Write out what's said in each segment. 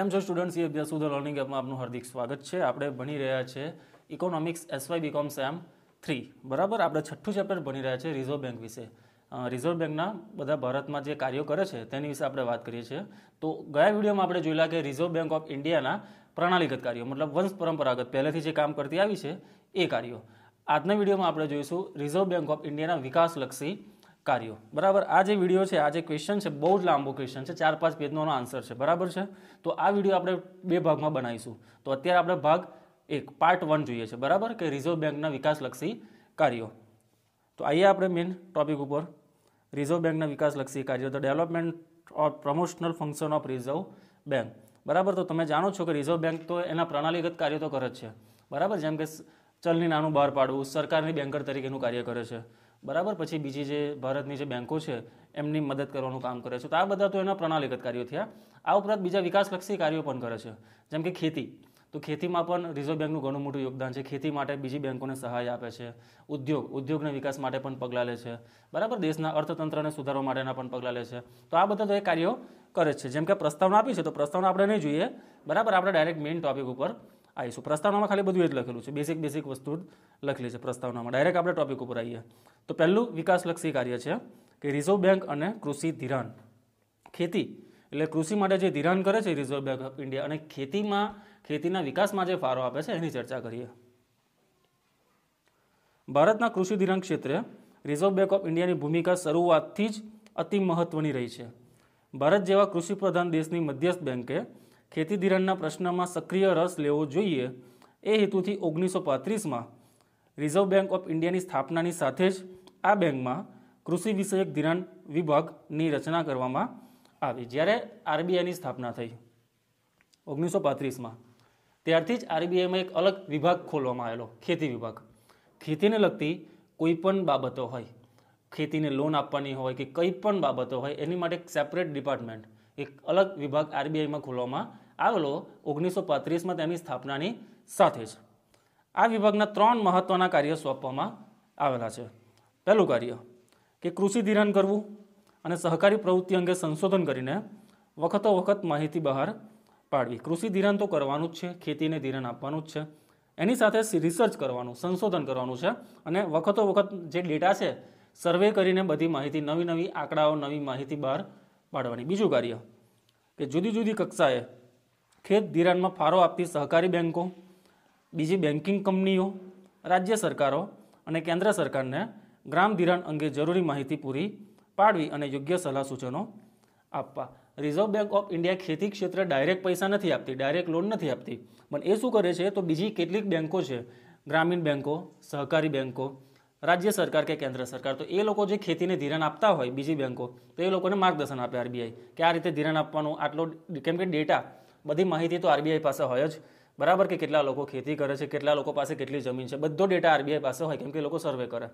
કેમ છો સ્ટુડન્ટ્સ એ અભ્યાસ સુધર લર્નિંગ એપમાં આપનું હાર્દિક સ્વાગત છે. આપણે ભણી રહ્યા છે economics SY BCom sem three બરાબર? આપણે છઠ્ઠું ચેપ્ટર ભણી રહ્યા છે રિઝર્વ બેંક વિશે. રિઝર્વ બેંકના બધા ભારતમાં જે કાર્યો કરે છે તેની વિશે આપણે વાત કરીએ છીએ. તો ગયા વિડીયોમાં આપણે જોયેલા કે રિઝર્વ બેંક ઓફ ઇન્ડિયાના પ્રણાલીગત કાર્યો, મતલબ વંશ પરંપરાગત પહેલેથી જે કામ કરતી આવી છે એ કાર્યો. આજના વિડીયોમાં આપણે જોઈશું રિઝર્વ બેંક ઓફ ઇન્ડિયાના વિકાસલક્ષી કાર્યો. બરાબર? આ જે વીડિયો છે, આ જે ક્વેશ્ચન છે, બહુ જ લાંબો ક્વેશ્ચન છે. ચાર પાંચ પેજનો આનો આન્સર છે. બરાબર છે? તો આ વીડિયો આપણે બે ભાગમાં બનાવીશું. તો અત્યારે આપણે ભાગ એક પાર્ટ વન જોઈએ છે. બરાબર? કે રિઝર્વ બેંકના વિકાસલક્ષી કાર્યો. તો આઈએ આપણે મેઇન ટોપિક ઉપર રિઝર્વ બેંકના વિકાસલક્ષી કાર્યો. The development of promotional function of reserve bank બરાબર? તો તમે જાણો છો કે રિઝર્વ બેંક તો એના પ્રણાલીગત કાર્યો તો કરે જ છે. બરાબર? જેમ કે ચલની નાનું બહાર પાડવું, સરકારની બેન્કર તરીકેનું કાર્ય કરે છે. બરાબર? પછી બીજી જે ભારતની જે બેન્કો છે, એમની મદદ કરવાનું કામ કરે છે. તો આ બધા તો એના પ્રણાલીગત કાર્યો થયા. આ ઉપરાંત બીજા વિકાસલક્ષી કાર્યો પણ કરે છે. જેમ કે ખેતી. તો ખેતીમાં પણ રિઝર્વ બેંકનું ઘણું મોટું યોગદાન છે. ખેતી માટે બીજી બેંકોને સહાય આપે છે. ઉદ્યોગ. ઉદ્યોગના વિકાસ માટે પણ પગલાં લે છે. બરાબર? દેશના અર્થતંત્રને સુધારવા માટેના પણ પગલાં લે છે. તો આ બધા તો એ કાર્યો કરે છે. જેમ કે પ્રસ્તાવના આપી છે, તો પ્રસ્તાવના આપણે નહીં જોઈએ. બરાબર? આપણે ડાયરેક્ટ મેઇન ટોપિક ઉપર આવીશું પ્રસ્તાવનામાં ખાલી બધું એ જ લખેલું છે. બેસિક બેસિક વસ્તુ લખેલી છે પ્રસ્તાવનામાં. ડાયરેક્ટ આપણે ટોપિક ઉપર આવીએ. તો પહેલું વિકાસલક્ષી કાર્ય છે કે રિઝર્વ બેંક અને કૃષિ ધિરાણ. ખેતી, એટલે કૃષિ માટે જે ધિરાણ કરે છે રિઝર્વ બેંક ઓફ ઇન્ડિયા અને ખેતીમાં, ખેતીના વિકાસમાં જે ફાળો આપે છે એની ચર્ચા કરીએ. ભારતના કૃષિ ધિરાણ ક્ષેત્રે રિઝર્વ બેંક ઓફ ઇન્ડિયાની ભૂમિકા શરૂઆતથી જ અતિ મહત્વની રહી છે. ભારત જેવા કૃષિ પ્રધાન દેશની મધ્યસ્થ બેંકે ખેતી ધિરાણના પ્રશ્નમાં સક્રિય રસ લેવો જોઈએ એ હેતુથી ઓગણીસો પાંત્રીસમાં રિઝર્વ બેંક ઓફ ઇન્ડિયાની સ્થાપનાની સાથે જ આ બેંકમાં કૃષિ વિષયક ધિરાણ વિભાગની રચના કરવામાં આવી, જ્યારે આરબીઆઈની સ્થાપના થઈ. ઓગણીસો પાંત્રીસમાં ત્યારથી જ આરબીઆઈમાં એક અલગ વિભાગ ખોલવામાં આવેલો, ખેતી વિભાગ. ખેતીને લગતી કોઈ પણ બાબતો હોય, ખેતીને લોન આપવાની હોય કે કંઈ પણ બાબતો હોય, એની માટે એક સેપરેટ ડિપાર્ટમેન્ટ, એક અલગ વિભાગ આરબીઆઈમાં ખોલવામાં આવેલો ઓગણીસો પાંત્રીસમાં તેની સ્થાપનાની સાથે જ આ વિભાગના ત્રણ મહત્ત્વના કાર્યો સોંપવામાં આવેલા છે. પહેલું કાર્ય, કે કૃષિ ધિરાણ કરવું અને સહકારી પ્રવૃત્તિ અંગે સંશોધન કરીને વખતો વખત માહિતી બહાર પાડવી. કૃષિ ધિરાણ તો કરવાનું જ છે, ખેતીને ધિરાણ આપવાનું જ છે. એની સાથે રિસર્ચ કરવાનું, સંશોધન કરવાનું છે અને વખતો વખત જે ડેટા છે સર્વે કરીને બધી માહિતી, નવી નવી આંકડાઓ, નવી માહિતી બહાર પાડવાની. બીજું કાર્ય, કે જુદી જુદી કક્ષાએ ખેત ધિરાણમાં ફાળો આપતી સહકારી બેન્કો બીજી બેન્કિંગ કંપનીઓ, રાજ્ય સરકારો અને કેન્દ્ર સરકારને ગ્રામ ધિરાણ અંગે જરૂરી માહિતી પૂરી પાડવી અને યોગ્ય સલાહ સૂચનો આપવા. રિઝર્વ બેંક ઓફ ઇન્ડિયા ખેતી ક્ષેત્રે ડાયરેક્ટ પૈસા નથી આપતી ડાયરેક્ટ લોન નથી આપતી. પણ એ શું કરે છે? તો બીજી કેટલીક બેન્કો છે. ગ્રામીણ બેન્કો સહકારી બેન્કો રાજ્ય સરકાર કે કેન્દ્ર સરકાર. તો એ લોકો જે ખેતીને ધિરાણ આપતા હોય બીજી બેન્કો તો એ લોકોને માર્ગદર્શન આપે આરબીઆઈ કે આ રીતે ધિરાણ આપવાનું આટલો, કેમ કે ડેટા બધી માહિતી તો આરબીઆઈ પાસે હોય જ. બરાબર કે કેટલા લોકો ખેતી કરે છે, કેટલા લોકો પાસે કેટલી જમીન છે, બધો ડેટા આરબીઆઈ પાસે હોય, કેમ કે લોકો સર્વે કરે.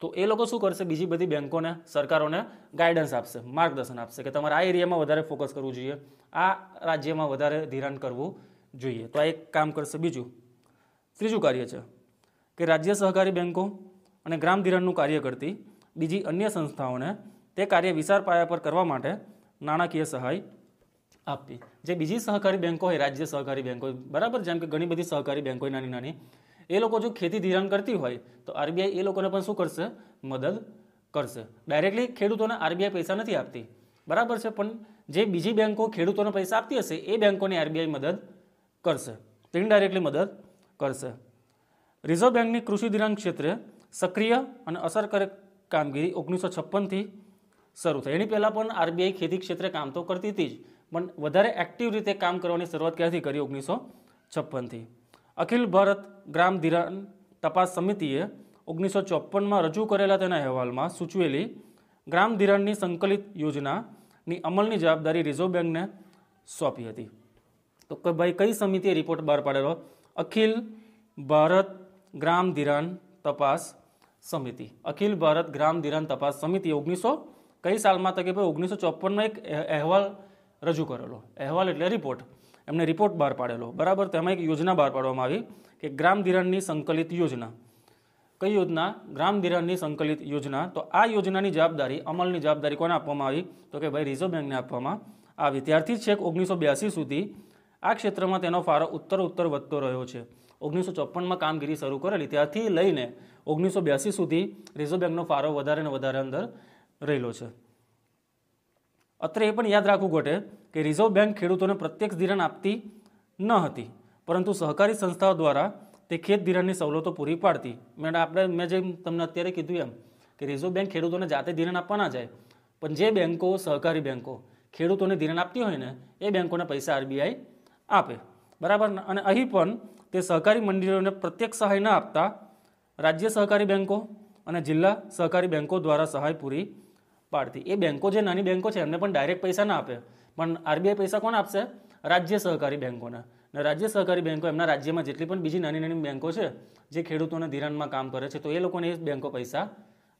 તો એ લોકો શું કરશે? બીજી બધી બેન્કોને સરકારોને ગાઈડન્સ આપશે, માર્ગદર્શન આપશે કે તમારે આ એરિયામાં વધારે ફોકસ કરવું જોઈએ, આ રાજ્યમાં વધારે ધિરાણ કરવું જોઈએ. તો આ એક કામ કરશે. બીજું, ત્રીજું કાર્ય છે કે રાજ્ય સહકારી બેન્કો અને ગ્રામ ધિરાણનું કાર્ય કરતી બીજી અન્ય સંસ્થાઓને તે કાર્ય વિશાળ પાયા પર કરવા માટે નાણાકીય સહાય આપવી જે બીજી સહકારી બેન્કો હોય, રાજ્ય સહકારી બેન્કો બરાબર? જેમ કે ઘણી બધી સહકારી બેન્કો નાની નાની. એ લોકો જો ખેતી ધિરાણ કરતી હોય, તો આરબીઆઈ એ લોકોને પણ શું કરશે? મદદ કરશે. ડાયરેક્ટલી ખેડૂતોને આરબીઆઈ પૈસા નથી આપતી. બરાબર છે? પણ જે બીજી બેન્કો ખેડૂતોને પૈસા આપતી હશે, એ બેન્કોને આરબીઆઈ મદદ કરશે. તેની ઇનડાયરેક્ટલી મદદ કરશે. રિઝર્વ બેંકની કૃષિ ધિરાણ ક્ષેત્રે સક્રિય અને અસરકારક કામગીરી ઓગણીસો છપ્પનથી શરૂ થઈ. એની પહેલાં પણ આરબીઆઈ ખેતી ક્ષેત્રે કામ તો કરતી હતી જ. પણ વધારે એક્ટિવ રીતે કામ કરવાની શરૂઆત ક્યાંથી કરી ઓગણીસો છપ્પનથી અખિલ ભારત ગ્રામ ધિરાણ તપાસ સમિતિએ ઓગણીસો ચોપ્પનમાં રજૂ કરેલા તેના અહેવાલમાં સૂચવેલી ગ્રામ ધિરાણની સંકલિત યોજનાની અમલની જવાબદારી રિઝર્વ બેંકને સોંપી હતી. તો કે ભાઈ કઈ સમિતિએ રિપોર્ટ બહાર પાડેલો? અખિલ ભારત ગ્રામ ધિરાણ તપાસ સમિતિ. અખિલ ભારત ગ્રામ ધિરાણ તપાસ સમિતિ ઓગણીસો કઈ સાલમાં તો કે ભાઈ? ઓગણીસો ચોપનમાં એક અહેવાલ રજૂ કરેલો. અહેવાલ એટલે રિપોર્ટ એમને રિપોર્ટ બહાર પાડેલો. બરાબર? તેમાં એક યોજના બહાર પાડવામાં આવી કે ગ્રામ ધિરાણની સંકલિત યોજના. કઈ યોજના? ગ્રામ ધિરાણની સંકલિત યોજના. તો આ યોજનાની જવાબદારી, અમલની જવાબદારી કોને આપવામાં આવી? તો કે ભાઈ રિઝર્વ બેંકને આપવામાં આવી. ત્યારથી છેક ઓગણીસો બ્યાસી સુધી આ ક્ષેત્રમાં તેનો ફાળો ઉત્તર ઉત્તર વધતો રહ્યો છે. ઓગણીસો ચોપનમાં કામગીરી શરૂ કરેલી. ત્યારથી લઈને ઓગણીસો બ્યાસી સુધી રિઝર્વ બેંકનો ફાળો વધારે ને વધારે અંદર રહેલો છે. અત્રે એ પણ યાદ રાખવું ઘટે કે રિઝર્વ બેંક ખેડૂતોને પ્રત્યક્ષ ધિરાણ આપતી ન હતી, પરંતુ સહકારી સંસ્થાઓ દ્વારા તે ખેત ધિરાણની સવલતો પૂરી પાડતી. મેં આપણે, મેં જેમ તમને અત્યારે કીધું એમ કે રિઝર્વ બેંક ખેડૂતોને જાતે ધિરાણ આપવા ના જાય, પણ જે બેંકો, સહકારી બેંકો ખેડૂતોને ધિરાણ આપતી હોય ને, એ બેંકોને પૈસા આરબીઆઈ આપે. બરાબર? અને અહીં પણ તે સહકારી મંડળીઓને પ્રત્યક્ષ સહાય ન આપતા રાજ્ય સહકારી બેંકો અને જિલ્લા સહકારી બેંકો દ્વારા સહાય પૂરી પાડતી. એ બેંકો જે નાની બેંકો છે, એમને પણ ડાયરેક્ટ પૈસા ના આપે. પણ આરબીઆઈ પૈસા કોણ આપશે? રાજ્ય સહકારી બેંકોને. અને રાજ્ય સહકારી બેંકો એમના રાજ્યમાં જેટલી પણ બીજી નાની નાની બેંકો છે, જે ખેડૂતોને ધિરાણમાં કામ કરે છે, તો એ લોકોને એ બેંકો પૈસા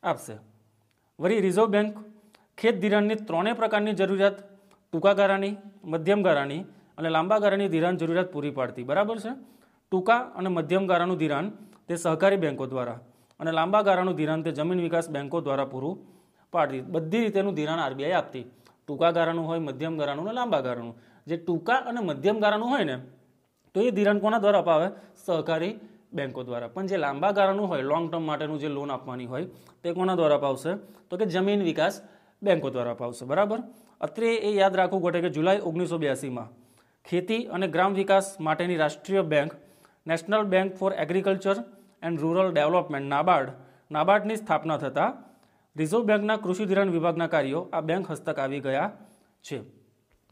આપશે. વળી રિઝર્વ બેંક, ખેત ધિરાણની ત્રણેય પ્રકારની જરૂરિયાત, ટૂંકા ગાળાની, મધ્યમ ગાળાની અને લાંબા ગાળાની ધિરાણ જરૂરિયાત પૂરી પાડતી. બરાબર છે? ટૂંકા અને મધ્યમ ગાળાનું ધિરાણ તે સહકારી બેંકો દ્વારા અને લાંબા ગાળાનું ધિરાણ તે જમીન વિકાસ બેંકો દ્વારા પૂરું પાડતી બધી રીતેનું ધિરાણ આરબીઆઈ આપતી. ટૂંકા ગાળાનું હોય, મધ્યમ ગાળાનું અને લાંબા ગાળાનું જે ટૂંકા અને મધ્યમ ગાળાનું હોય ને, તો એ ધિરાણ કોના દ્વારા અપાવે? સહકારી બેંકો દ્વારા. પણ જે લાંબા ગાળાનું હોય લોંગ ટર્મ માટેનું જે લોન આપવાની હોય, તે કોના દ્વારા અપાવશે? તો કે જમીન વિકાસ બેંકો દ્વારા અપાવશે. બરાબર? અત્રે એ યાદ રાખવું ઘટે કે જુલાઈ ઓગણીસો બ્યાસીમાં ખેતી અને ગ્રામ વિકાસ માટેની રાષ્ટ્રીય bank, national bank for agriculture and rural development, NABARD, નાબાર્ડની સ્થાપના થતાં રિઝર્વ બેંકના કૃષિ ધિરાણ વિભાગના કાર્યો આ બેંક હસ્તક આવી ગયા છે.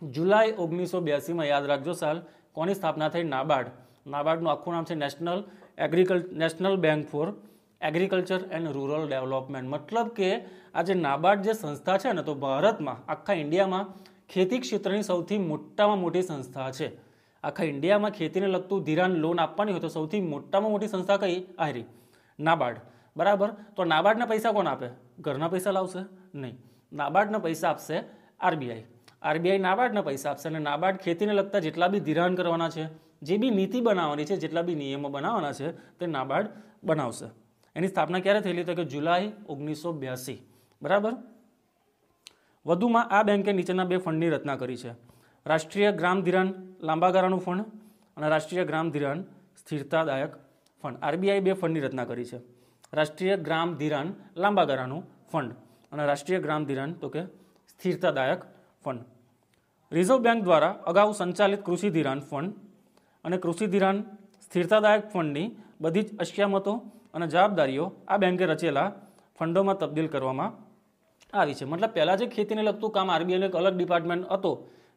જુલાઈ ઓગણીસો બ્યાસીમાં યાદ રાખજો સાલ, કોની સ્થાપના થઈ? નાબાર્ડ. નાબાર્ડનું આખું નામ છે national agricul, national bank for agriculture and rural development. મતલબ કે આ જે નાબાર્ડ જે સંસ્થા છે ને, તો ભારતમાં, આખા ઇન્ડિયામાં ખેતી ક્ષેત્રની સૌથી મોટામાં મોટી સંસ્થા છે. આખા ઇન્ડિયામાં ખેતીને લગતું ધિરાણ લોન આપવાની હોય તો સૌથી મોટામાં મોટી સંસ્થા કઈ? આહરી. નાબાર્ડ. બરાબર? તો નાબાર્ડના પૈસા કોણ આપે? ઘરના પૈસા લાવશે? નહીં. નાબાર્ડના પૈસા આપશે આરબીઆઈ. આરબીઆઈ નાબાર્ડના પૈસા આપશે અને નાબાર્ડ ખેતીને લગતા જેટલા બી ધિરાણ કરવાના છે, જે બી નીતિ બનાવવાની છે, જેટલા બી નિયમો બનાવવાના છે, તે નાબાર્ડ બનાવશે. એની સ્થાપના ક્યારે થયેલી? તો કે જુલાઈ ઓગણીસો બ્યાસી. બરાબર? વધુમાં આ બેંકે નીચેના બે ફંડની રચના કરી છે. રાષ્ટ્રીય ગ્રામ ધિરાણ લાંબા ગાળાનું ફંડ અને રાષ્ટ્રીય ગ્રામ ધિરાણ સ્થિરતાદાયક ફંડ. આરબીઆઈ બે ફંડની રચના કરી છે. રાષ્ટ્રીય ગ્રામ ધિરાણ લાંબા ગાળાનું ફંડ અને રાષ્ટ્રીય ગ્રામ ધિરાણ તો કે સ્થિરતાદાયક ફંડ રિઝર્વ બેંક દ્વારા અગાઉ સંચાલિત કૃષિ ધિરાણ ફંડ અને કૃષિ ધિરાણ સ્થિરતાદાયક ફંડની બધી જ અસ્યામતો અને જવાબદારીઓ આ બેંકે રચેલા ફંડોમાં તબદીલ કરવામાં આવી છે. મતલબ પહેલાં જે ખેતીને લગતું કામ આરબીઆઈનું એક અલગ ડિપાર્ટમેન્ટ હતો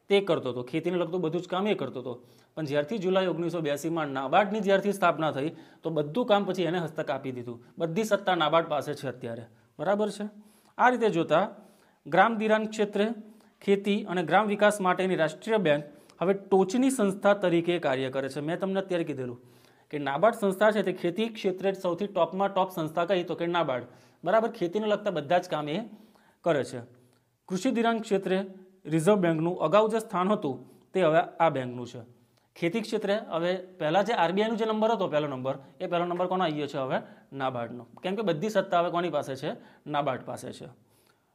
તે કરતો હતો. ખેતીને લગતું બધું જ કામ એ કરતો હતો. પણ જ્યારથી જુલાઈ ઓગણીસો બ્યાસીમાં નાબાર્ડની જ્યારથી સ્થાપના થઈ, તો બધું કામ પછી એને હસ્તક આપી દીધું. બધી સત્તા નાબાર્ડ પાસે છે અત્યારે. બરાબર છે? આ રીતે જોતા ગ્રામ ધિરાણ ક્ષેત્રે ખેતી અને ગ્રામ વિકાસ માટેની રાષ્ટ્રીય બેંક હવે ટોચની સંસ્થા તરીકે કાર્ય કરે છે. મેં તમને અત્યારે કીધેલું કે નાબાર્ડ સંસ્થા છે તે ખેતી ક્ષેત્રે સૌથી ટોપમાં ટોપ સંસ્થા કહી તો કે નાબાર્ડ. બરાબર? ખેતીને લગતા બધા જ કામ એ કરે છે. કૃષિ ધિરાણ ક્ષેત્રે રિઝર્વ બેંકનું અગાઉ જે સ્થાન હતું, તે હવે આ બેંકનું છે. ખેતી ક્ષેત્રે હવે પહેલાં જે આરબીઆઈનો જે નંબર હતો, પહેલો નંબર, એ પહેલો નંબર કોનો આવી ગયો છે હવે? નાબાર્ડનો. કેમ કે બધી સત્તા હવે કોની પાસે છે? નાબાર્ડ પાસે છે.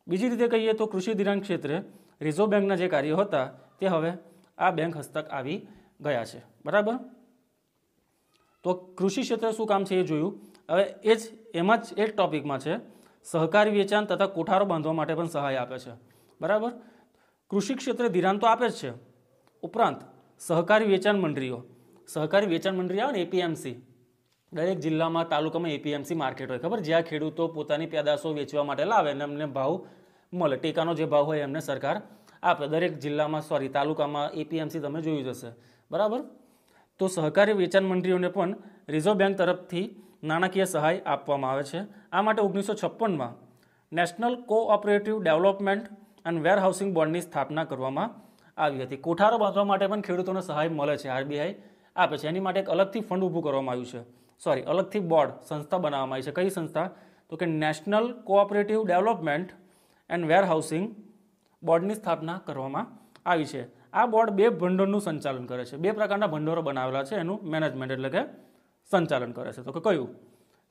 બીજી રીતે કહીએ તો કૃષિ ધિરાણ ક્ષેત્રે રિઝર્વ બેંકના જે કાર્યો હતા, તે હવે આ બેંક હસ્તક આવી ગયા છે. બરાબર? તો કૃષિ ક્ષેત્રે શું કામ છે એ જોયું? હવે એ જ, એમાં જ એ જ ટોપિકમાં છે, સહકારી વેચાણ તથા કોઠારો બાંધવા માટે પણ સહાય આપે છે. બરાબર? કૃષિ ક્ષેત્રે ધિરાણ તો આપે જ છે. ઉપરાંત સહકારી વેચાણ મંડળીઓ. સહકારી વેચાણ મંડળી આવે ને એપીએમસી દરેક જિલ્લામાં, તાલુકામાં એપીએમસી માર્કેટ હોય. ખબર? જ્યાં ખેડૂતો પોતાની પેદાશો વેચવા માટે લાવે અને એમને ભાવ મળે. ટેકાનો જે ભાવ હોય એમને સરકાર આપે. દરેક જિલ્લામાં સોરી તાલુકામાં એપીએમસી તમે જોયું જશે બરાબર? તો સહકારી વેચાણ મંડળીઓને પણ રિઝર્વ બેંક તરફથી નાણાકીય સહાય આપવામાં આવે છે. આ માટે ઓગણીસો છપ્પનમાં national cooperative development and warehousing બોન્ડની સ્થાપના કરવામાં આવી હતી. કોઠારો બાંધવા માટે પણ ખેડૂતોને સહાય મળે છે. આરબીઆઈ આપે છે. એની માટે એક અલગથી ફંડ ઊભું કરવામાં આવ્યું છે. સોરી અલગથી બોર્ડ સંસ્થા બનાવવામાં આવી છે. કઈ સંસ્થા? તો કે national cooperative development and warehousing બોર્ડની સ્થાપના કરવામાં આવી છે. આ બોર્ડ બે ભંડોળનું સંચાલન કરે છે. બે પ્રકારના ભંડોળો બનાવેલા છે. એનું મેનેજમેન્ટ એટલે કે સંચાલન કરે છે. તો કે કયું?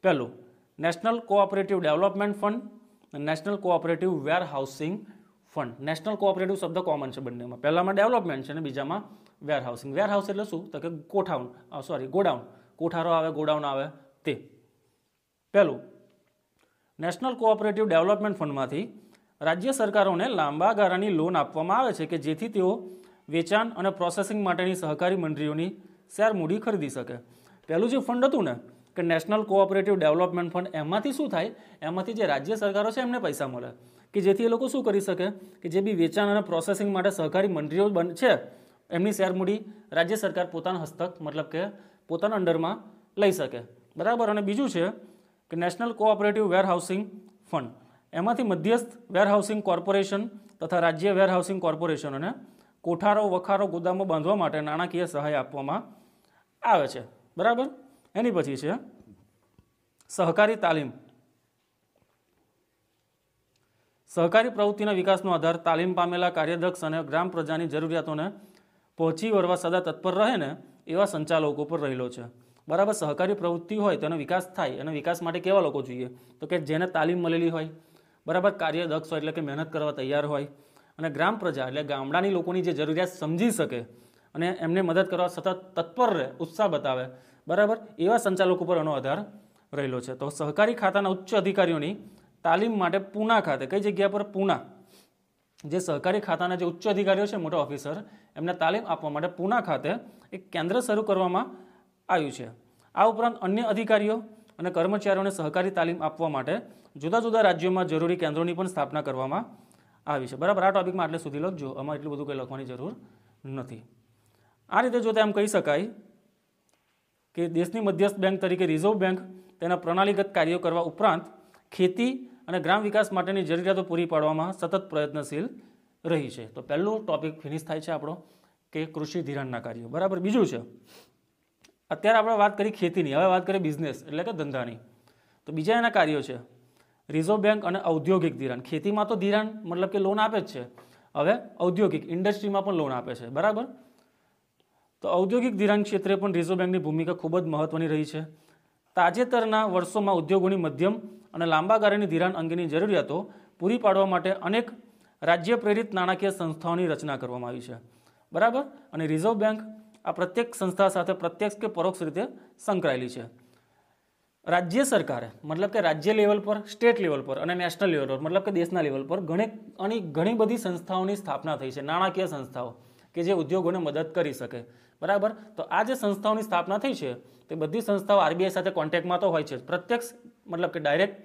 પહેલું national cooperative development fund national cooperative warehousing fund. National cooperative શબ્દ કોમન છે બંનેમાં. પહેલામાં ડેવલપમેન્ટ છે અને બીજામાં વેરહાઉસિંગ. વેરહાઉસ એટલે શું? તો કે કોઠાઉન સોરી ગોડાઉન. કોઠારો આવે, ગોડાઉન આવે, તે. પહેલું, નેશનલ કોઓપરેટિવ ડેવલપમેન્ટ ફંડમાંથી રાજ્ય સરકારોને લાંબા ગાળાની લોન આપવામાં આવે છે કે જેથી તેઓ વેચાણ અને પ્રોસેસિંગ માટેની સહકારી મંડળીઓની શેર મૂડી ખરીદી શકે. પહેલું જે ફંડ હતું ને, કે નેશનલ કોઓપરેટિવ ડેવલપમેન્ટ ફંડ, એમાંથી શું થાય? એમાંથી જે રાજ્ય સરકારો છે એમને પૈસા મળે. કે જેથી એ લોકો શું કરી શકે? કે જે બી વેચાણ અને પ્રોસેસિંગ માટે સહકારી મંડળીઓ બન, છે, એમની શેરમૂડી રાજ્ય સરકાર પોતાના હસ્તક, મતલબ કે પોતાના અંડરમાં લઈ શકે. બરાબર? અને બીજું છે કે નેશનલ કોઓપરેટિવ વેરહાઉસિંગ ફંડ એમાંથી મધ્યસ્થ વેરહાઉસિંગ કોર્પોરેશન તથા રાજ્ય વેરહાઉસિંગ કોર્પોરેશનોને કોઠારો, વખારો, ગોદામો બાંધવા માટે નાણાકીય સહાય આપવામાં આવે છે. બરાબર? એની પછી છે સહકારી તાલીમ. સહકારી પ્રવૃત્તિના વિકાસનો આધાર તાલીમ પામેલા કાર્યદક્ષ અને ગ્રામ પ્રજાની જરૂરિયાતોને પહોંચી વળવા સદા તત્પર રહે ને એવા સંચાલકો પર રહેલો છે. બરાબર સહકારી પ્રવૃત્તિ હોય તેનો વિકાસ થાય અને વિકાસ માટે કેવા લોકો જોઈએ? તો કે જેને તાલીમ મળેલી હોય, બરાબર કાર્યદક્ષ હોય એટલે કે મહેનત કરવા તૈયાર હોય અને ગ્રામ પ્રજા એટલે ગામડાની લોકોની જે જરૂરિયાત સમજી શકે અને એમને મદદ કરવા સતત તત્પર રહે, ઉત્સાહ બતાવે, બરાબર એવા સંચાલકો પર એનો આધાર રહેલો છે. તો સહકારી ખાતાના ઉચ્ચ અધિકારીઓની તાલીમ માટે પૂના ખાતે. કઈ જગ્યા પર? પૂના. જે સહકારી ખાતાના જે ઉચ્ચ અધિકારીઓ છે, મોટા ઓફિસર, એમને તાલીમ આપવા માટે પૂના ખાતે એક કેન્દ્ર શરૂ કરવામાં આવ્યું છે. આ ઉપરાંત અન્ય અધિકારીઓ અને કર્મચારીઓને સહકારી તાલીમ આપવા માટે જુદા જુદા રાજ્યોમાં જરૂરી કેન્દ્રોની પણ સ્થાપના કરવામાં આવી છે. બરાબર, આ ટોપિકમાં આટલે સુધી લખજો. આમાં એટલું બધું કંઈ લખવાની જરૂર નથી. આ રીતે જો એમ કહી શકાય કે દેશની મધ્યસ્થ બેંક તરીકે રિઝર્વ બેંક તેના પ્રણાલીગત કાર્યો કરવા ઉપરાંત ખેતી અને ગ્રામ વિકાસ માટેની જરૂરિયાતો પૂરી પાડવામાં સતત પ્રયત્નશીલ રહી છે. તો પહેલું ટોપિક ફિનિશ થાય છે આપણો, કે કૃષિ ધિરાણના કાર્યો. બરાબર? બીજું છે, અત્યારે આપણે વાત કરી ખેતીની, હવે વાત કરીએ બિઝનેસ એટલે કે ધંધાની. તો બીજા એના કાર્યો છે રિઝર્વ બેંક અને ઔદ્યોગિક ધિરાણ. ખેતીમાં તો ધિરાણ મતલબ કે લોન આપે જ છે. હવે ઔદ્યોગિક ઇન્ડસ્ટ્રીમાં પણ લોન આપે છે. બરાબર? તો ઔદ્યોગિક ધિરાણ ક્ષેત્રે પણ રિઝર્વ બેંકની ભૂમિકા ખૂબ જ મહત્વની રહી છે. તાજેતરના વર્ષોમાં ઉદ્યોગોની મધ્યમ અને લાંબા ગાળાની ધિરાણ અંગેની જરૂરિયાતો પૂરી પાડવા માટે અનેક રાજ્ય પ્રેરિત નાણાકીય સંસ્થાઓની રચના કરવામાં આવી છે. બરાબર? અને રિઝર્વ બેંક આ પ્રત્યેક સંસ્થા સાથે પ્રત્યક્ષ કે પરોક્ષ રીતે સંકળાયેલી છે. રાજ્ય સરકારે, મતલબ કે રાજ્ય લેવલ પર, સ્ટેટ લેવલ પર અને નેશનલ લેવલ પર, મતલબ કે દેશના લેવલ પર ઘણી, અને ઘણી બધી સંસ્થાઓની સ્થાપના થઈ છે. નાણાકીય સંસ્થાઓ કે જે ઉદ્યોગોને મદદ કરી શકે. બરાબર? તો આ જે સંસ્થાઓની સ્થાપના થઈ છે, તે બધી સંસ્થાઓ આરબીઆઈ સાથે કોન્ટેક્ટમાં તો હોય છે પ્રત્યક્ષ મતલબ કે ડાયરેક્ટ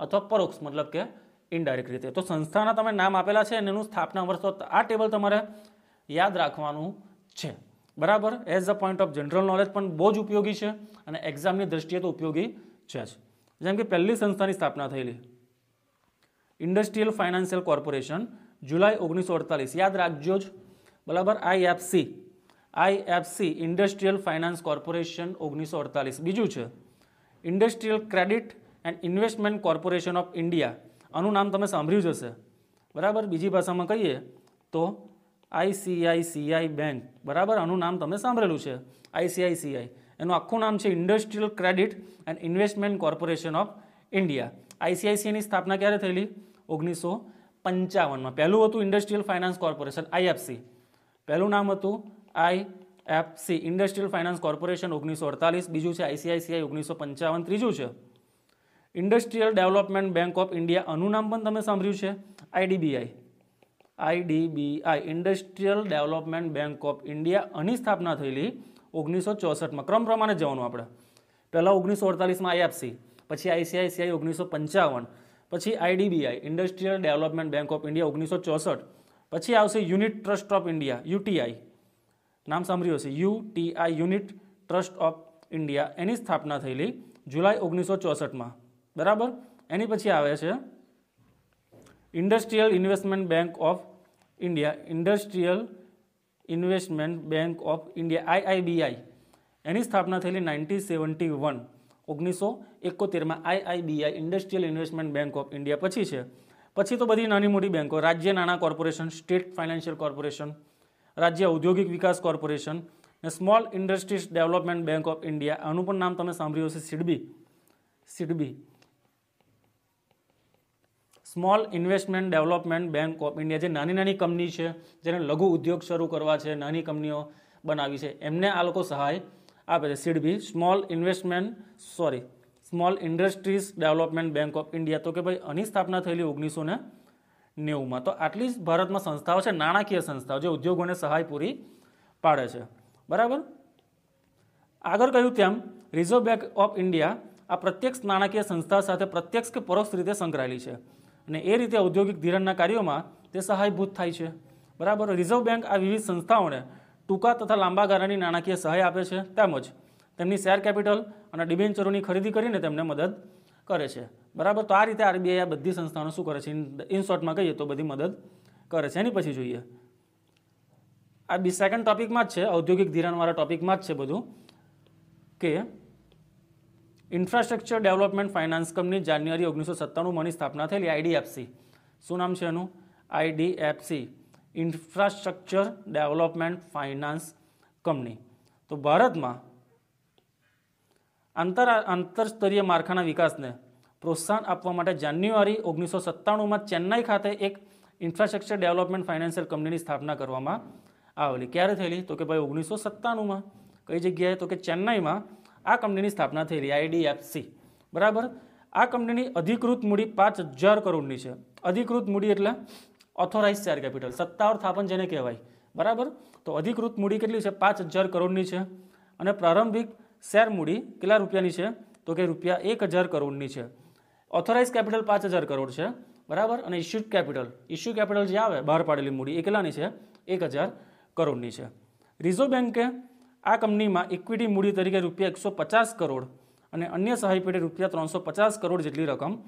અથવા પરોક્ષ મતલબ કે ઇનડાયરેક્ટ રીતે. તો સંસ્થાના તમે નામ આપેલા છે અને એનું સ્થાપના વર્ષો આ ટેબલ તમારે યાદ રાખવાનું છે. બરાબર? As a point of general knowledge પણ બહુ જ ઉપયોગી છે અને એક્ઝામની દ્રષ્ટિએ તો ઉપયોગી છે જ. જેમ કે પહેલી સંસ્થાની સ્થાપના થયેલી. ઇન્ડસ્ટ્રીયલ ફાઇનાન્શિયલ કોર્પોરેશન જુલાઈ ઓગણીસો અડતાલીસ યાદ રાખજો જ. બરાબર? IFC IFC industrial finance corporation ઓગણીસો અડતાલીસ બીજું છે. Industrial credit and investment corporation of India આનું નામ તમે સાંભળ્યું જ હશે. બરાબર? બીજી ભાષામાં કહીએ તો આઈસીઆઈસીઆઈ બેંક બરાબર? આનું નામ તમે સાંભળેલું છે. આઈસીઆઈસીઆઈ એનું આખું નામ છે industrial credit and investment corporation of India આઈસીઆઈસીઆઈની સ્થાપના ક્યારે થયેલી? ઓગણીસો પંચાવનમાં. પહેલું હતું ઇન્ડસ્ટ્રીયલ ફાઇનાન્સ કોર્પોરેશન આઈએફસી પહેલું નામ હતું I FC industrial finance corporation ઓગણીસો અડતાલીસ. બીજું છે આઈસીઆઈસીઆઈ ઓગણીસો પંચાવન. ત્રીજું છે industrial development bank of India, આનું નામ પણ તમે સાંભળ્યું છે? IDBI. IDBI, industrial development bank of India આની સ્થાપના થયેલી ઓગણીસો ચોસઠમાં. ક્રમ પ્રમાણે જવાનું આપણે. પહેલાં ઓગણીસો અડતાલીસમાં આઈએફસી પછી આઈસીઆઈસીઆઈ ઓગણીસો પંચાવન, પછી IDBI industrial development bank of India ઓગણીસો ચોસઠ, પછી આવશે unit trust of India UTI નામ સાંભળ્યું હશે? UTI unit trust of India. એની સ્થાપના થયેલી જુલાઈ ઓગણીસો ચોસઠમાં. બરાબર? એની પછી આવે છે industrial investment bank of India industrial investment bank of India IIBI એની સ્થાપના થયેલી નાઇન્ટીન સેવન્ટી વન, ઓગણીસો એકોતેરમાં IIBI industrial investment bank of India પછી છે. પછી તો બધી નાની મોટી બેંકો રાજ્ય નાણાં કોર્પોરેશન સ્ટેટ ફાઇનાન્શિયલ કોર્પોરેશન રાજ્ય ઔદ્યોગિક વિકાસ કોર્પોરેશન ને small industries development bank of India આનું પણ નામ તમે સાંભળ્યું હશે, SIDBI. SIDBI. Small investment development bank of India જે નાની નાની કંપની છે, જેને લઘુ ઉદ્યોગ શરૂ કરવા છે, નાની કંપનીઓ બનાવી છે, એમને આ લોકો સહાય આપે છે. SIDBI small investment sorry small industries development bank of India તો કે ભાઈ, આની સ્થાપના થયેલી ઓગણીસો ને નેવુંમાં. તો આટલી જ ભારતમાં સંસ્થાઓ છે, નાણાકીય સંસ્થાઓ, જે ઉદ્યોગોને સહાય પૂરી પાડે છે. બરાબર? આગળ કહ્યું તેમ રિઝર્વ બેંક ઓફ ઇન્ડિયા આ પ્રત્યક્ષ નાણાકીય સંસ્થા સાથે પ્રત્યક્ષ કે પરોક્ષ રીતે સંકળાયેલી છે. અને એ રીતે ઔદ્યોગિક ધિરાણના કાર્યોમાં તે સહાયભૂત થાય છે. બરાબર? રિઝર્વ બેંક આ વિવિધ સંસ્થાઓને ટૂંકા તથા લાંબા ગાળાની નાણાકીય સહાય આપે છે. તેમજ તેમની શેર કેપિટલ અને ડિબેન્ચરોની ખરીદી કરીને તેમને મદદ કરે છે. બરાબર? તો આ રીતે આરબીઆઈ આ બધી સંસ્થાઓને શું કરે છે? ઇન શોર્ટમાં કહીએ તો બધી મદદ કરે છે. એની પછી જોઈએ. આ બી સેકન્ડ ટોપિકમાં જ છે. ઔદ્યોગિક ધિરાણવાળા ટોપિકમાં જ છે બધું. કે ઇન્ફ્રાસ્ટ્રક્ચર ડેવલપમેન્ટ ફાઇનાન્સ કંપની જાન્યુઆરી ઓગણીસો સત્તાણુંમાંની સ્થાપના થયેલી આઈડીએફસી. શું નામ છે એનું? IDFC. Infrastructure development finance company તો ભારતમાં આંતર આંતરસ્તરીય માળખાના વિકાસને પ્રોત્સાહન આપવા માટે જાન્યુઆરી ઓગણીસો સત્તાણુંમાં ચેન્નાઈ ખાતે એક ઇન્ફ્રાસ્ટ્રક્ચર ડેવલપમેન્ટ ફાઇનાન્શિયલ કંપનીની સ્થાપના કરવામાં આવેલી. ક્યારે થયેલી? તો કે ભાઈ ઓગણીસો સત્તાણુંમાં કઈ જગ્યાએ? તો કે ચેન્નાઈમાં આ કંપનીની સ્થાપના થયેલી, આઈડીએફસી. બરાબર? આ કંપનીની અધિકૃત મૂડી પાંચ હજાર કરોડની છે. અધિકૃત મૂડી એટલે ઓથોરાઇઝ શેર કેપિટલ સત્તાવાર થાપન જેને કહેવાય. બરાબર? તો અધિકૃત મૂડી કેટલી છે? પાંચ હજાર કરોડની છે. અને પ્રારંભિક શેર મૂડી કેટલા રૂપિયાની છે? તો કે રૂપિયા એક હજાર કરોડની છે. ઓથોરાઇઝ કેપિટલ પાંચ હજાર કરોડ છે. બરાબર? અને ઇસ્યુડ કેપિટલ ઇસ્યુ કેપિટલ જે આવે, બહાર પાડેલી મૂડી એ કેટલાની છે? એક હજાર કરોડની છે. રિઝર્વ બેન્કે આ કંપનીમાં ઇક્વિટી મૂડી તરીકે રૂપિયા એકસો પચાસ કરોડ અને અન્ય સહાય પેટે રૂપિયા ત્રણસો પચાસ કરોડ જેટલી રકમ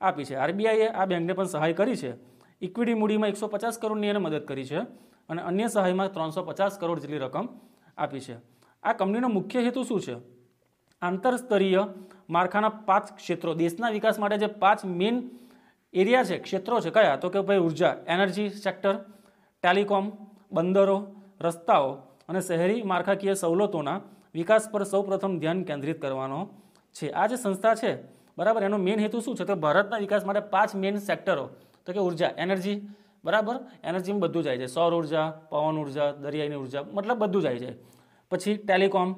આપી છે. આરબીઆઈએ આ બેંકને પણ સહાય કરી છે. ઇક્વિટી મૂડીમાં એકસો પચાસ કરોડની એને મદદ કરી છે અને અન્ય સહાયમાં ત્રણસો પચાસ કરોડ જેટલી રકમ આપી છે. આ કંપનીનો મુખ્ય હેતુ શું છે? આંતરસ્તરીય માળખાના પાંચ ક્ષેત્રો. દેશના વિકાસ માટે જે પાંચ મેઇન એરિયા છે, ક્ષેત્રો છે, કયા? તો કે ભાઈ ઊર્જા, એનર્જી સેક્ટર, ટેલિકોમ, બંદરો, રસ્તાઓ અને શહેરી માળખાકીય સવલતોના વિકાસ પર સૌપ્રથમ ધ્યાન કેન્દ્રિત કરવાનો છે. આ જે સંસ્થા છે, બરાબર, એનો મેઇન હેતુ શું છે? તો ભારતના વિકાસ માટે પાંચ મેઇન સેક્ટરો તો કે ઊર્જા એનર્જી બરાબર? એનર્જીમાં બધું જાય છે. સૌર ઊર્જા, પવન ઊર્જા દરિયાની ઊર્જા, મતલબ બધું જાય છે. પછી ટેલિકોમ,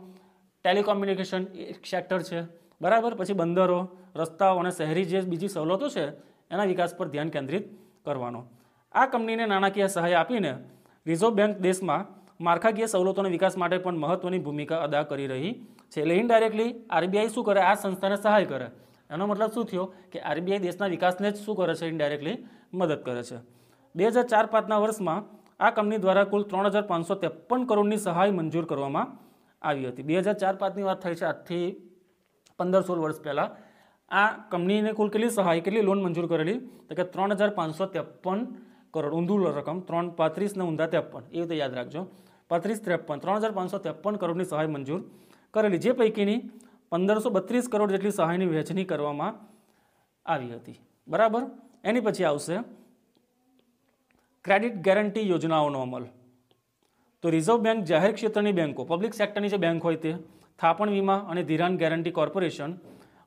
ટેલિકોમ્યુનિકેશન એક સેક્ટર છે, બરાબર? પછી બંદરો, રસ્તાઓ અને શહેરી જે બીજી સવલતો છે, એના વિકાસ પર ધ્યાન કેન્દ્રિત કરવાનો. આ કંપનીને નાણાકીય સહાય આપીને રિઝર્વ બેંક દેશમાં માળખાકીય સવલતોના વિકાસ માટે પણ મહત્વની ભૂમિકા અદા કરી રહી છે. એટલે ઇનડાયરેક્ટલી આરબીઆઈ શું કરે? આ સંસ્થાને સહાય કરે. એનો મતલબ શું થયો? કે આરબીઆઈ દેશના વિકાસને જ શું કરે છે? ઇનડાયરેક્ટલી મદદ કરે છે. બે હજાર ચાર પાંચના વર્ષમાં આ કંપની દ્વારા કુલ ત્રણ હજાર પાંચસો ત્રેપન કરોડની સહાય મંજૂર કરવામાં આવી હતી. બે હજાર ચાર પાંચની વાત થઈ છે, આજથી પંદર સોળ વર્ષ પહેલાં. આ કંપનીને કુલ કેટલી સહાય, કેટલી લોન મંજૂર કરેલી? તો કે ત્રણ હજાર પાંચસો ત્રેપન કરોડ, ઊંધું રકમ, ત્રણ પાંત્રીસ ને ઊંધા ત્રેપન. એ રીતે યાદ રાખજો. પાંત્રીસ ત્રેપન, ત્રણ હજાર પાંચસો ત્રેપન કરોડની સહાય મંજૂર કરેલી, જે પૈકીની પંદરસો બત્રીસ કરોડ જેટલી સહાયની વહેંચણી કરવામાં આવી હતી. બરાબર? એની પછી આવશે ક્રેડિટ ગેરંટી યોજનાઓનો અમલ. તો રિઝર્વ બેંક જાહેર ક્ષેત્રની બેંકો, પબ્લિક સેક્ટરની જે બેંક હોય તે, થાપણ વીમા અને ધિરાણ ગેરંટી કોર્પોરેશન,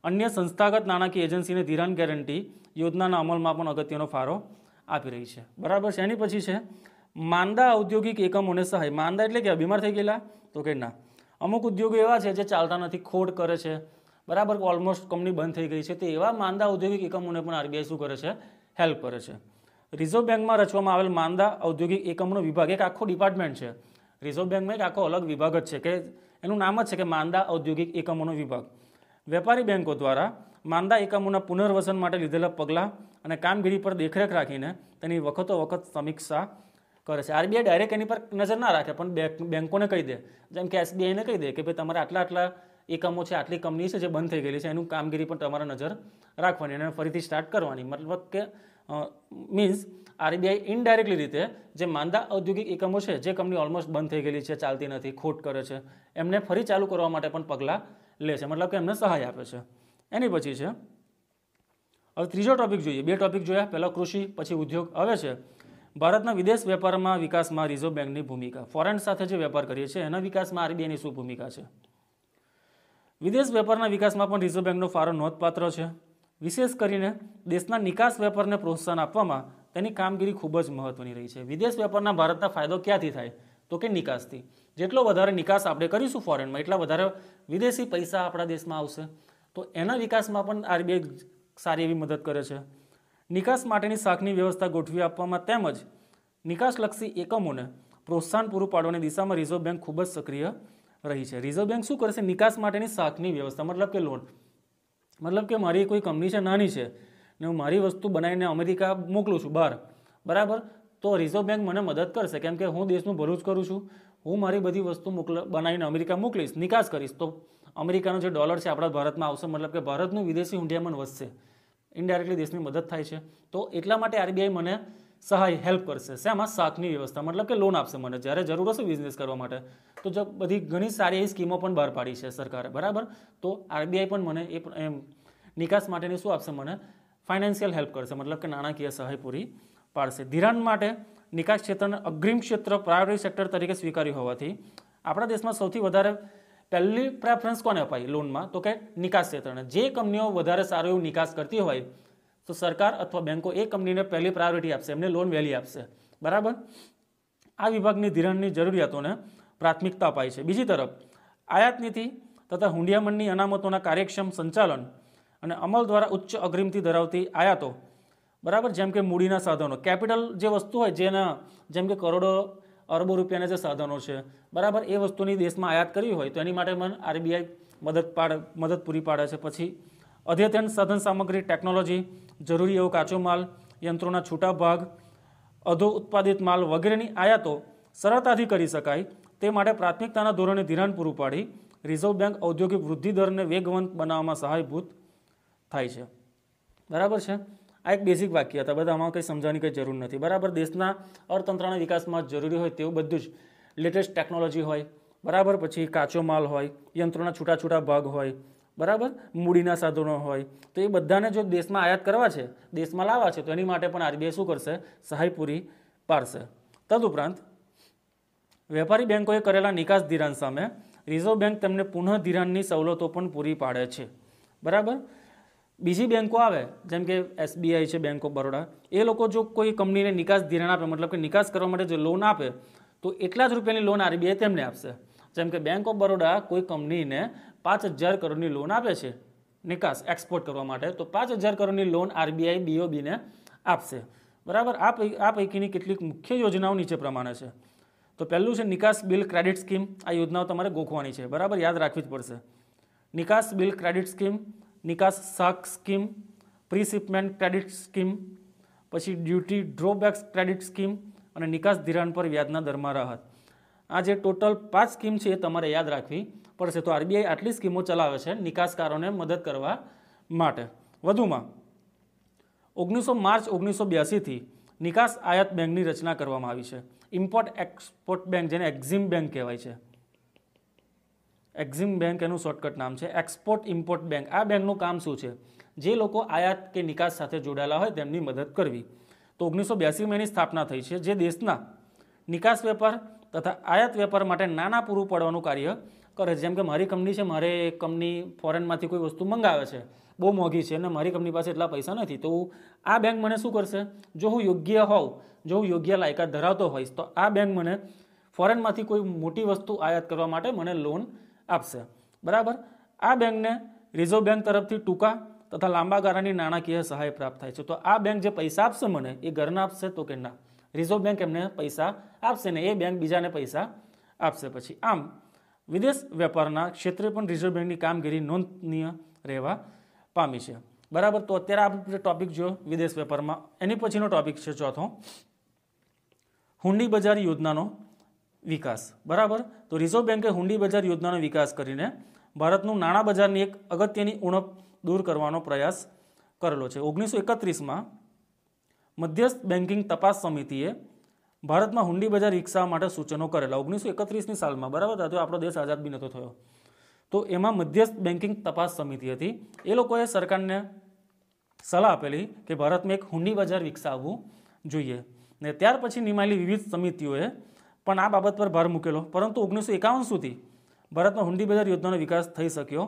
અન્ય સંસ્થાગત નાણાકીય એજન્સીને ધિરાણ ગેરંટી યોજનાના અમલમાં પણ અગત્યનો ફાળો આપી રહી છે. બરાબર? છે એની પછી છે માંદા ઔદ્યોગિક એકમોને સહાય. માંદા એટલે કે બીમાર થઈ ગયેલા? તો કે ના. અમુક ઉદ્યોગો એવા છે જે ચાલતા નથી ખોટ કરે છે. બરાબર ઓલમોસ્ટ કંપની બંધ થઈ ગઈ છે. તે એવા માંદા ઔદ્યોગિક એકમોને પણ આરબીઆઈ શું કરે છે? હેલ્પ કરે છે. રિઝર્વ બેંકમાં રચવામાં આવેલ માંદા ઔદ્યોગિક એકમનો વિભાગ, એક આખો ડિપાર્ટમેન્ટ છે. રિઝર્વ બેંકમાં એક આખો અલગ વિભાગ જ છે કે એનું નામ જ છે કે માંદા ઔદ્યોગિક એકમોનો વિભાગ. વેપારી બેંકો દ્વારા માંદા એકમોના પુનર્વસન માટે લીધેલા પગલાં અને કામગીરી પર દેખરેખ રાખીને તેની વખતો વખત સમીક્ષા કરે છે. આરબીઆઈ ડાયરેક્ટ એની પર નજર ના રાખે, પણ બેંકોને કહી દે. જેમ કે એસબીઆઈને કહી દે કે ભાઈ તમારે આટલા આટલા એકમો છે, આટલી કંપની છે જે બંધ થઈ ગયેલી છે, એનું કામગીરી પણ તમારે નજર રાખવાની અને ફરીથી સ્ટાર્ટ કરવાની. મતલબ કે મીન્સ આરબીઆઈ ઇનડાયરેક્ટલી રીતે જે માંદા ઔદ્યોગિક એકમો છે, જે કંપની ઓલમોસ્ટ બંધ થઈ ગયેલી છે, ચાલતી નથી, ખોટ કરે છે, એમને ફરી ચાલુ કરવા માટે પણ પગલાં લે છે. મતલબ કે એમને સહાય આપે છે. એની પછી છે, હવે ત્રીજો ટોપિક જોઈએ. બે ટોપિક જોયા. પહેલાં કૃષિ, પછી ઉદ્યોગ. હવે છે ભારતના વિદેશ વેપારમાં વિકાસમાં રિઝર્વ બેંકની ભૂમિકા. ફોરેન સાથે જે વેપાર કરીએ છીએ, એના વિકાસમાં આરબીઆઈની શું ભૂમિકા છે? વિદેશ વેપારના વિકાસમાં પણ રિઝર્વ બેંકનો ફાળો નોંધપાત્ર છે. વિશેષ કરીને દેશના નિકાસ વેપારને પ્રોત્સાહન આપવામાં તેની કામગીરી ખૂબ જ મહત્વની રહી છે. વિદેશ વેપારના ભારતના ફાયદો ક્યાંથી થાય? તો કે નિકાસથી. જેટલો વધારે નિકાસ આપણે કરીશું ફોરેનમાં, એટલા વધારે વિદેશી પૈસા આપણા દેશમાં આવશે. તો એના વિકાસમાં પણ આરબીઆઈ સારી એવી મદદ કરે છે. નિકાસ માટેની શાખની વ્યવસ્થા ગોઠવી આપવામાં તેમજ નિકાસલક્ષી એકમોને પ્રોત્સાહન પૂરું પાડવાની દિશામાં રિઝર્વ બેંક ખૂબ જ સક્રિય રહી છે. રિઝર્વ બેંક શું કરશે? નિકાસ માટેની શાખની વ્યવસ્થા. મતલબ કે લોન. મતલબ કે મારી કોઈ કંપની છે, નાની છે, ને હું મારી વસ્તુ બનાવીને અમેરિકા મોકલું છું બહાર. બરાબર? તો રિઝર્વ બેંક મને મદદ કરશે. કેમ કે હું દેશનું ભલું જ કરું છું. હું મારી બધી વસ્તુ મોકલ, બનાવીને અમેરિકા મોકલીશ, નિકાસ કરીશ. તો અમેરિકાનો જે ડોલર છે, આપણા ભારતમાં આવશે. મતલબ કે ભારતનું વિદેશી હુંડિયામણ વધશે. ઇનડાયરેક્ટલી દેશની મદદ થાય છે. તો એટલા માટે આરબીઆઈ મને સહાય હેલ્પ કરશે. શેમાં? શાકની વ્યવસ્થા. મતલબ કે લોન આપશે મને, જ્યારે જરૂર હશે બિઝનેસ કરવા માટે. તો જો બધી ઘણી સારી એવી સ્કીમો પણ બહાર પાડી છે સરકારે. બરાબર? તો આરબીઆઈ પણ મને એ એમ નિકાસ માટેની શું આપશે? મને ફાઇનાન્શિયલ હેલ્પ કરશે. મતલબ કે નાણાકીય સહાય પૂરી પાડશે. ધિરાણ માટે નિકાસ ક્ષેત્રને અગ્રિમ ક્ષેત્ર પ્રાયોરિટી સેક્ટર તરીકે સ્વીકાર્યું હોવાથી આપણા દેશમાં સૌથી વધારે પહેલી પ્રેફરન્સ કોને અપાય લોનમાં તો કે નિકાસ ક્ષેત્રને. જે કંપનીઓ વધારે સારો એવું નિકાસ કરતી હોય, તો સરકાર અથવા બેંકો એ કંપનીને પહેલી પ્રાયોરિટી આપશે, એમને લોન વહેલી આપશે. બરાબર? આ વિભાગની ધિરાણની જરૂરિયાતોને પ્રાથમિકતા અપાય છે. બીજી તરફ, આયાત નીતિ તથા હુંડિયામણની અનામતોના કાર્યક્ષમ સંચાલન અને અમલ દ્વારા ઉચ્ચ અગ્રિમથી ધરાવતી આયાતો. બરાબર? જેમ કે મૂડીના સાધનો. કેપિટલ જે વસ્તુ હોય, જેના જેમ કે કરોડો અરબો રૂપિયાના જે સાધનો છે. બરાબર, એ વસ્તુની દેશમાં આયાત કરવી હોય તો એની માટે પણ આરબીઆઈ મદદ પાડે, મદદ પૂરી પાડે છે. પછી, અદ્યતન સાધન સામગ્રી ટેકનોલોજી, જરૂરી એવો કાચો માલ, યંત્રોના છૂટા ભાગ, અધો ઉત્પાદિત માલ વગેરેની આયાતો સરળતાથી કરી શકાય. તે માટે પ્રાથમિકતાના ધોરણે ધિરાણ પૂરું પાડી, રિઝર્વ બેંક ઔદ્યોગિક વૃદ્ધિ દરને વેગવંત બનાવવામાં સહાયભૂત થાય છે. બરાબર છે? આ એક બેઝિક વાક્ય હતા. બધા આમાં કંઈ સમજવાની કંઈ જરૂર નથી. બરાબર? દેશના અર્થતંત્રના વિકાસમાં જરૂરી હોય તેવું બધું જ. લેટેસ્ટ ટેકનોલોજી હોય, બરાબર? પછી કાચો માલ હોય, યંત્રોના છૂટા છૂટા ભાગ હોય, બરાબર? મૂડીના સાધનો હોય. તો એ બધાને જો દેશમાં આયાત કરવા છે, દેશમાં લાવવા છે, તો એની માટે પણ આરબીઆઈ શું કરશે? સહાય પૂરી પાડશે. તદુપરાંત, વેપારી બેન્કોએ કરેલા નિકાસ ધિરાણ સામે રિઝર્વ બેન્ક તેમને પુનઃ ધિરાણની સવલતો પણ પૂરી પાડે છે. બરાબર? બીજી બેંકો આવે, જેમ કે એસબીઆઈ છે બેંક ઓફ બરોડા એ લોકો જો કોઈ કંપનીને નિકાસ ધિરાણ આપે, મતલબ કે નિકાસ કરવા માટે જો લોન આપે, તો એટલા જ રૂપિયાની લોન આરબીઆઈ તેમને આપશે. જેમ કે બેંક ઓફ બરોડા કોઈ કંપનીને પાંચ હજાર કરોડની લોન આપે છે નિકાસ એક્સપોર્ટ કરવા માટે, તો પાંચ હજાર કરોડની લોન આરબીઆઈ બીઓબીને આપશે. બરાબર? આ આ પૈકીની કેટલીક મુખ્ય યોજનાઓ નીચે પ્રમાણે છે. તો પહેલું છે નિકાસ બિલ ક્રેડિટ સ્કીમ. આ યોજનાઓ તમારે ગોખવાની છે. બરાબર? યાદ રાખવી જ પડશે. નિકાસ બિલ ક્રેડિટ સ્કીમ નિકાસ શાક scheme pre shipment credit scheme, પછી ડ્યુટી ડ્રોબેક્સ ક્રેડિટ સ્કીમ અને નિકાસ ધિરાણ પર વ્યાજના દરમાં રાહત. આ જે ટોટલ પાંચ સ્કીમ છે એ તમારે યાદ રાખવી પડશે. તો આરબીઆઈ આટલી સ્કીમો ચલાવે છે નિકાસકારોને મદદ કરવા માટે. વધુમાં, ઓગણીસો માર્ચ ઓગણીસો બ્યાસીથી નિકાસ આયાત બેંકની રચના કરવામાં આવી છે. ઇમ્પોર્ટ એક્સપોર્ટ બેંક, જેને એક્ઝિમ બેંક કહેવાય છે. એક્ઝિમ બેંક એનું શોર્ટકટ નામ છે, એક્સપોર્ટ ઇમ્પોર્ટ બેંક. આ બેંકનું કામ શું છે? જે લોકો આયાત કે નિકાસ સાથે જોડાયેલા હોય તેમની મદદ કરવી. તો ઓગણીસો બ્યાસીમાં એની સ્થાપના થઈ છે, જે દેશના નિકાસ વેપાર તથા આયાત વેપાર માટે નાણાં પૂરું પાડવાનું કાર્ય કરે છે. જેમ કે મારી કંપની છે, મારે કંપની ફોરેનમાંથી કોઈ વસ્તુ મંગાવે છે, બહુ મોંઘી છે અને મારી કંપની પાસે એટલા પૈસા નથી. તો આ બેંક મને શું કરશે? જો હું યોગ્ય હોઉં, જો હું યોગ્ય લાયકાત ધરાવતો હોઈશ, તો આ બેંક મને ફોરેનમાંથી કોઈ મોટી વસ્તુ આયાત કરવા માટે મને લોન આપશે. બરાબર? આ બેંકને રિઝર્વ બેંક તરફથી ટૂંકા તથા લાંબા ગાળાની નાણાકીય સહાય પ્રાપ્ત થાય છે. તો આ બેંક જે પૈસા આપશે મને, એ ઘરના આપશે તો કે ના? રિઝર્વ બેંક એમને પૈસા આપશે ને એ બેંક બીજાને પૈસા આપશે પછી. આમ, વિદેશ વેપારના ક્ષેત્રે પણ રિઝર્વ બેંકની કામગીરી નોંધનીય રહેવા પામી છે. બરાબર? તો અત્યારે આપણે ટોપિક જો વિદેશ વેપારમાં, એની પછીનો ટોપિક છે ચોથો. હુંડી બજાર યોજનાનો વિકાસ. બરાબર? તો રિઝર્વ બેન્કે હુંડી બજાર યોજનાનો વિકાસ કરીને ભારતનું નાણાં બજારની એક અગત્યની ઉણપ દૂર કરવાનો પ્રયાસ કરેલો છે. ઓગણીસો એકત્રીસમાં મધ્યસ્થ બેન્કિંગ તપાસ સમિતિએ ભારતમાં હુંડી બજાર વિકસાવવા માટે સૂચનો કરેલા. ઓગણીસો એકત્રીસની સાલમાં, બરાબર? તો આપણો દેશ આઝાદ બી નહોતો થયો. તો એમાં મધ્યસ્થ બેન્કિંગ તપાસ સમિતિ હતી. એ લોકોએ સરકારને સલાહ આપેલી કે ભારતમાં એક હુંડી બજાર વિકસાવવું જોઈએ. ને ત્યાર પછી નિમાયેલી વિવિધ સમિતિઓએ પણ આ બાબત પર ભાર મૂકેલો. પરંતુ ઓગણીસો એકાવન સુધી ભારતમાં હુંડી બજાર યોજનાનો વિકાસ થઈ શક્યો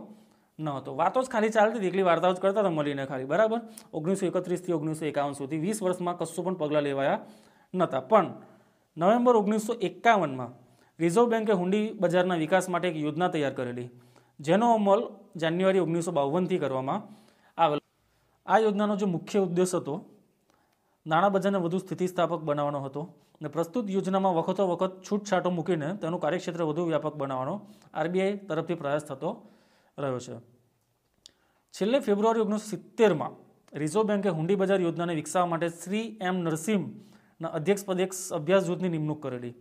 ન હતો. વાતો જ ખાલી ચાલતી હતી, એકલી વાર્તાઓ જ કરતા હતા મળીને ખાલી. બરાબર? ઓગણીસો એકત્રીસથી ઓગણીસો એકાવન સુધી વીસ વર્ષમાં કશું પણ પગલાં લેવાયા નહોતા. પણ નવેમ્બર ઓગણીસો એકાવનમાં રિઝર્વ બેન્કે હુંડી બજારના વિકાસ માટે એક યોજના તૈયાર કરેલી, જેનો અમલ જાન્યુઆરી ઓગણીસો બાવનથી કરવામાં આવેલો. આ યોજનાનો જે મુખ્ય ઉદ્દેશ હતો, નાણાં બજારને વધુ સ્થિતિસ્થાપક બનાવવાનો હતો. અને પ્રસ્તુત યોજનામાં વખતો વખત છૂટછાટો મૂકીને તેનું કાર્યક્ષેત્ર વધુ વ્યાપક બનાવવાનો આરબીઆઈ તરફથી પ્રયાસ થતો રહ્યો છે. છેલ્લે ફેબ્રુઆરી ઓગણીસો સિત્તેરમાં રિઝર્વ બેન્કે હુંડી બજાર યોજનાને વિકસાવવા માટે શ્રી એમ નરસિંહના અધ્યક્ષપદે અભ્યાસ જૂથની નિમણૂક કરેલી.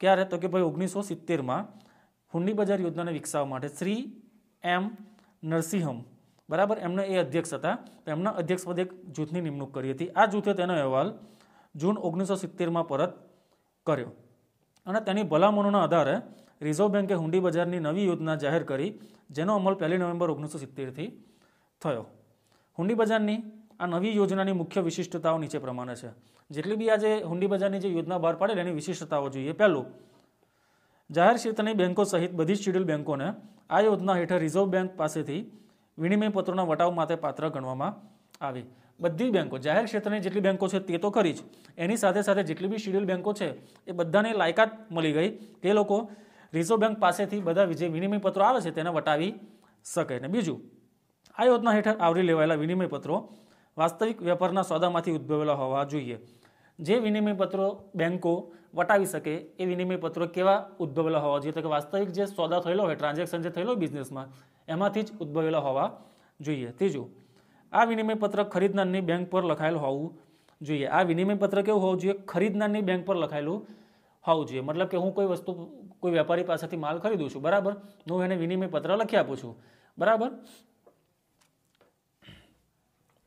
ક્યારે? તો કે ભાઈ ઓગણીસો સિત્તેરમાં હુંડી બજાર યોજનાને વિકસાવવા માટે શ્રી એમ નરસિંહમ. બરાબર? એમને એ અધ્યક્ષ હતા. તો એમના અધ્યક્ષપદે જૂથની નિમણૂક કરી હતી. આ જૂથે તેનો અહેવાલ જૂન ઓગણીસો સિત્તેરમાં પરત કર્યો. અને તેની ભલામણોના આધારે રિઝર્વ બેન્કે હુંડી બજારની નવી યોજના જાહેર કરી, જેનો અમલ પહેલી નવેમ્બર ઓગણીસો સિત્તેરથી થયો. હુંડી બજારની આ નવી યોજનાની મુખ્ય વિશિષ્ટતાઓ નીચે પ્રમાણે છે. જેટલી બી આજે હુંડી બજારની જે યોજના બહાર પાડેલ એની વિશિષ્ટતાઓ જોઈએ. પહેલું, જાહેર ક્ષેત્રની બેન્કો સહિત બધી જ શેડ્યુલ બેન્કોને આ યોજના હેઠળ રિઝર્વ બેન્ક પાસેથી વિનિમય પત્રોના વટાવ માટે પાત્ર ગણવામાં આવી. બધી બેન્કો જાહેર ક્ષેત્રની જેટલી બેન્કો છે તે તો ખરી જ. એની સાથે સાથે જેટલી બી શેડ્યુલ બેન્કો છે, એ બધાને લાયકાત મળી ગઈ. એ લોકો રિઝર્વ બેન્ક પાસેથી બધા જે વિનિમય પત્રો આવે છે તેને વટાવી શકે. ને બીજું આ યોજના હેઠળ આવરી લેવાયેલા વિનિમય પત્રો વાસ્તવિક વેપારના સોદામાંથી ઉદ્ભવેલા હોવા જોઈએ. જે વિનિમય પત્રો બેન્કો વટાવી શકે, એ વિનિમય પત્રો કેવા ઉદ્ભવેલા હોવા જોઈએ? તો કે વાસ્તવિક જે સોદા થયેલો હોય, ટ્રાન્ઝેક્શન જે થયેલો બિઝનેસમાં એમાંથી જ ઉદ્ભવેલા હોવા જોઈએ. ત્રીજું આ વિનિમય પત્ર ખરીદનારની બેંક પર લખાયેલ હોવું જોઈએ. આ વિનિમય પત્ર કેવું હોવું જોઈએ? ખરીદનારની બેંક પર લખાયેલું હોવું જોઈએ. મતલબ કે હું કોઈ વસ્તુ, કોઈ વેપારી પાસેથી માલ ખરીદું છું, બરાબર? હું એને વિનિમય પત્ર લખી આપું છું. બરાબર?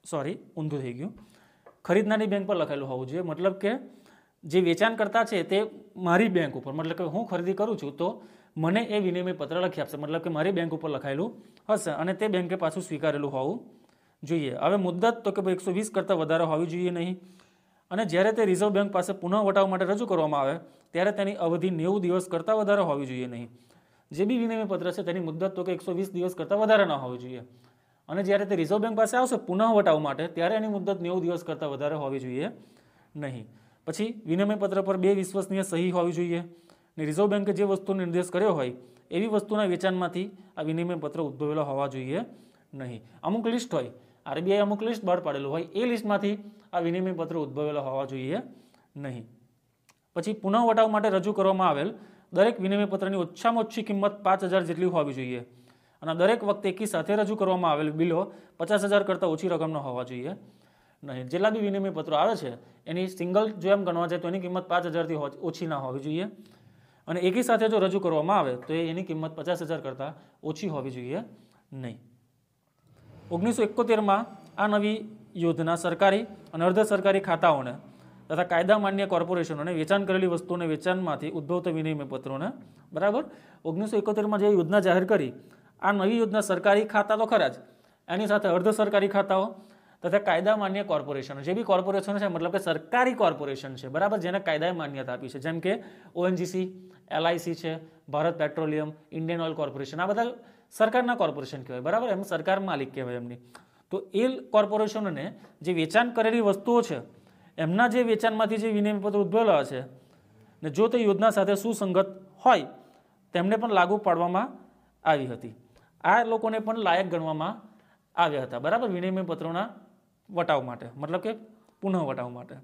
સોરી ઊંધું થઈ ગયું. ખરીદનારની બેંક પર લખાયેલું હોવું જોઈએ. મતલબ કે જે વેચાણકર્તા છે તે મારી બેંક ઉપર, મતલબ કે હું ખરીદી કરું છું તો મને એ વિનિમય પત્ર લખી આપશે. મતલબ કે મારી બેંક ઉપર લખાયેલું હશે અને તે બેંકે પાછું સ્વીકારેલું હોવું જોઈએ. હવે મુદ્દત તો કે ભાઈ એકસો વીસ કરતાં વધારે હોવી જોઈએ નહીં. અને જ્યારે તે રિઝર્વ બેંક પાસે પુનઃ વટાવ માટે રજૂ કરવામાં આવે, ત્યારે તેની અવધિ નેવું દિવસ કરતાં વધારે હોવી જોઈએ નહીં. જે બી વિનિમય પત્ર છે, તેની મુદ્દત તો કે એકસો વીસ દિવસ કરતાં વધારે ન હોવી જોઈએ. અને જ્યારે તે રિઝર્વ બેંક પાસે આવશે પુનઃ વટાવ માટે, ત્યારે એની મુદ્દત નેવું દિવસ કરતાં વધારે હોવી જોઈએ નહીં. પછી વિનિમય પત્ર પર બે વિશ્વસનીય સહી હોવી જોઈએ. ને રિઝર્વ બેંકે જે વસ્તુનો નિર્દેશ કર્યો હોય, એવી વસ્તુના વેચાણમાંથી આ વિનિમય પત્ર ઉદ્ભવેલા હોવા જોઈએ. નહીં. અમુક લિસ્ટ હોય, આરબીઆઈ અમુક લિસ્ટ બહાર પાડેલું હોય, એ લિસ્ટમાંથી આ વિનિમય પત્ર ઉદ્ભવેલા હોવા જોઈએ નહીં. પછી પુનઃવટાવ માટે રજૂ કરવામાં આવેલ દરેક વિનિમય પત્રની ઓછામાં ઓછી કિંમત પાંચ હજાર જેટલી હોવી જોઈએ. અને દરેક વખતે એકી સાથે રજૂ કરવામાં આવેલ બિલો પચાસ હજાર કરતાં ઓછી રકમના હોવા જોઈએ નહીં. જેટલા બી વિનિમય પત્રો આવે છે, એની સિંગલ જો એમ ગણવા જાય તો એની કિંમત પાંચ હજારથી ઓછી ના હોવી જોઈએ. અને એકી સાથે જો રજૂ કરવામાં આવે તો એની કિંમત પચાસ હજાર કરતાં ઓછી હોવી જોઈએ નહીં. ઓગણીસો એકોતેરમાં આ નવી યોજના સરકારી અને અર્ધ સરકારી ખાતાઓને તથા કાયદા માન્ય કોર્પોરેશનોને વેચાણ કરેલી વસ્તુઓને વેચાણમાંથી ઉદ્ભવતા વિનિમય પત્રોને, બરાબર? ઓગણીસો એકોતેરમાં જે યોજના જાહેર કરી, આ નવી યોજના સરકારી ખાતા તો ખરા જ. એની સાથે અર્ધ સરકારી ખાતાઓ તથા કાયદા માન્ય કોર્પોરેશનો. જે બી કોર્પોરેશન છે, મતલબ કે સરકારી કોર્પોરેશન છે, બરાબર? જેને કાયદાએ માન્યતા આપી છે. જેમ કે ઓએનજીસી, એલઆઈસી છે, Bharat petroleum, Indian oil corporation. આ બધા સરકારના કોર્પોરેશન કહેવાય, બરાબર? એમ સરકાર માલિક કહેવાય એમની. તો એ કોર્પોરેશનોને જે વેચાણ કરેલી વસ્તુઓ છે, એમના જે વેચાણમાંથી જે વિનિમય પત્ર ઉદ્ભવેલા છે, ને જો તે યોજના સાથે સુસંગત હોય, તેમને પણ લાગુ પાડવામાં આવી હતી. આ લોકોને પણ લાયક ગણવામાં આવ્યા હતા, બરાબર? વિનિમય પત્રોના વટાવ માટે, મતલબ કે પુનઃ વટાવ માટે.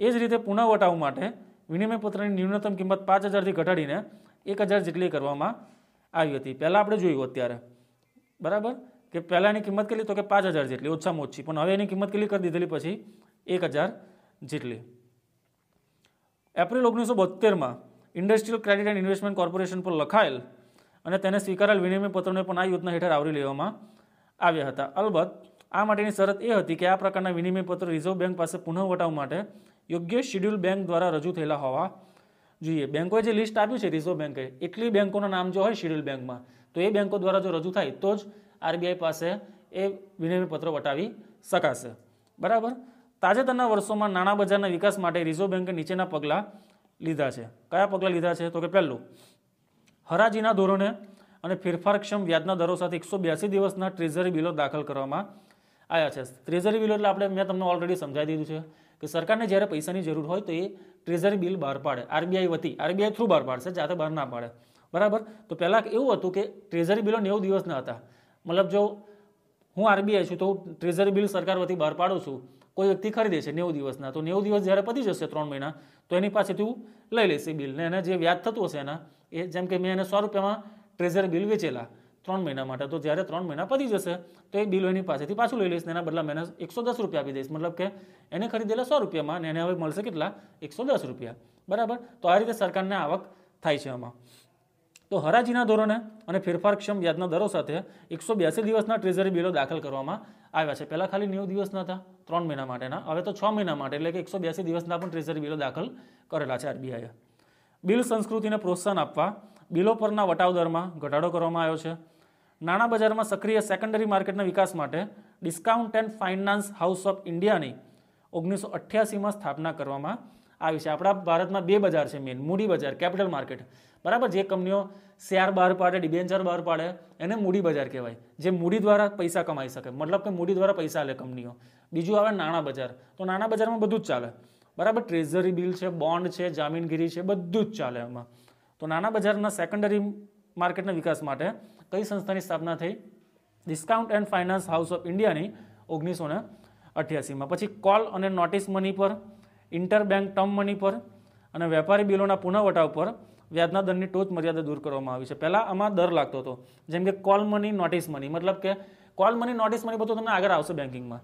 એ જ રીતે પુનઃ વટાવ માટે વિનિમય પત્રની ન્યૂનતમ કિંમત પાંચ હજારથી ઘટાડીને એક હજાર જેટલી કરવામાં આવી હતી. પહેલાં આપણે જોયું અત્યારે. બરાબર? કે પહેલાંની કિંમત કેટલી? તો કે પાંચ હજાર જેટલી, ઓછામાં ઓછી. પણ હવે એની કિંમત કેટલી કરી દીધેલી પછી? એક હજાર જેટલી. એપ્રિલ ઓગણીસો બોતેરમાં industrial credit and investment corporation પર લખાયેલ અને તેને સ્વીકારેલ વિનિમય પત્રોને પણ આ યોજના હેઠળ આવરી લેવામાં આવ્યા હતા. અલબત્ત, આ માટેની શરત એ હતી કે આ પ્રકારના વિનિમય પત્ર રિઝર્વ બેંક પાસે પુનઃવટાવ માટે યોગ્ય શેડ્યુલ બેંક દ્વારા રજૂ થયેલા હોવા જોઈએ, બેંકોએ જે લિસ્ટ આપ્યું છે રિઝર્વ બેંકે, એટલી બેન્કોના નામ જો હોય શેડ્યુલ બેંકમાં, તો એ બેંકો દ્વારા જો રજૂ થાય, તો જ આરબીઆઈ પાસે એ વિનિમય પત્ર વટાવી શકાશે. બરાબર? તાજેતરના વર્ષોમાં નાણાં બજારના વિકાસ માટે રિઝર્વ બેંકે નીચેના પગલાં લીધા છે. કયા પગલાં લીધા છે? તો કે પહેલું, હરાજીના ધોરણે અને ફેરફારક્ષમ વ્યાજના દરો સાથે એકસો બ્યાસી દિવસના ટ્રેઝરી બિલો દાખલ કરવામાં આવ્યા છે. ટ્રેઝરી બિલો એટલે આપણે મેં તમને ઓલરેડી સમજાવી દીધું છે. કે સરકારને જ્યારે પૈસાની જરૂર હોય તો એ ટ્રેઝરી બિલ બહાર પાડે, આરબીઆઈ વતી, આરબીઆઈ થ્રુ બહાર પાડશે જાતે બહાર ના પાડે. બરાબર? તો પહેલાં એવું હતું કે ટ્રેઝરી બિલો નેવું દિવસના હતા. મતલબ જો હું આરબીઆઈ છું તો હું ટ્રેઝરી બિલ સરકાર વતી બહાર પાડું છું. કોઈ વ્યક્તિ ખરીદે છે નેવું દિવસના તો નેવું દિવસ જ્યારે પતી જશે ત્રણ મહિના, તો એની પાસેથી હું લઈ લઈશ એ બિલ. ને એને જે વ્યાજ થતું હશે એના, એ જેમ કે મેં એને સો રૂપિયામાં ટ્રેઝરી બિલ વેચેલા. ત્રણ મહિના માટે. તો જ્યારે ત્રણ મહિના પતી જશે, તો એ બિલ એની પાસેથી પાછું લઈ લઈશ એના બદલા એને એકસો દસ રૂપિયા આપી દઈશ. મતલબ કે એને ખરીદેલા સો રૂપિયામાં અને એને હવે મળશે કેટલા? એકસો દસ રૂપિયા. બરાબર? તો આ રીતે સરકારને આવક થાય છે આમાં. તો હરાજીના ધોરણે અને ફેરફારક્ષમ વ્યાજના દરો સાથે એકસો બ્યાસી દિવસના ટ્રેઝરી બિલો દાખલ કરવામાં આવ્યા છે. પહેલાં ખાલી નેવું દિવસના હતા, ત્રણ મહિના માટેના. હવે તો છ મહિના માટે, એટલે કે એકસો બ્યાસી દિવસના પણ ટ્રેઝરી બિલો દાખલ કરેલા છે આરબીઆઈએ. બિલ સંસ્કૃતિને પ્રોત્સાહન આપવા, બિલો પરના વટાવ દરમાં ઘટાડો કરવામાં આવ્યો છે. નાણાં બજારમાં સક્રિય સેકન્ડરી માર્કેટના વિકાસ માટે discount and finance house of ઇન્ડિયાની ઓગણીસો અઠ્યાસીમાં સ્થાપના કરવામાં આવી છે. આપણા ભારતમાં બે બજાર છે મેઇન મૂડી બજાર કેપિટલ માર્કેટ બરાબર? જે કંપનીઓ શેર બહાર પાડે ડિબેન્ચર બહાર પાડે, એને મૂડી બજાર કહેવાય. જે મૂડી દ્વારા પૈસા કમાઈ શકે. મતલબ કે મૂડી દ્વારા પૈસા લે કંપનીઓ. બીજું આવે નાણાં બજાર. તો નાણાં બજારમાં બધું જ ચાલે. બરાબર? ટ્રેઝરી બિલ છે બોન્ડ છે, જામીનગીરી છે, બધું જ ચાલે એમાં તો નાના બજારના સેકન્ડરી માર્કેટના વિકાસ માટે કઈ સંસ્થાની સ્થાપના થઈ? Discount and finance house of ઇન્ડિયાની ઓગણીસો ને અઠ્યાસીમાં. પછી કોલ અને નોટિસ મની પર ઇન્ટરબેંક ટર્મ મની પર અને વેપારી બિલોના પુનઃવટાવ પર વ્યાજના દરની ટોચ મર્યાદા દૂર કરવામાં આવી છે. પહેલાં આમાં દર લાગતો હતો. જેમ કે કોલ મની, નોટિસ મની. મતલબ કે કોલ મની, નોટિસ મની બધું તમને આગળ આવશે બેન્કિંગમાં